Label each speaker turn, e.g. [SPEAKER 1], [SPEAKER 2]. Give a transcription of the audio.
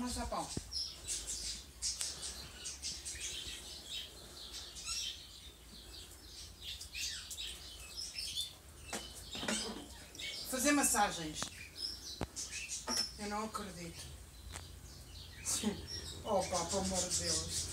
[SPEAKER 1] no pão. Fazer massagens. Eu não acredito. Oh pá, pelo amor de Deus.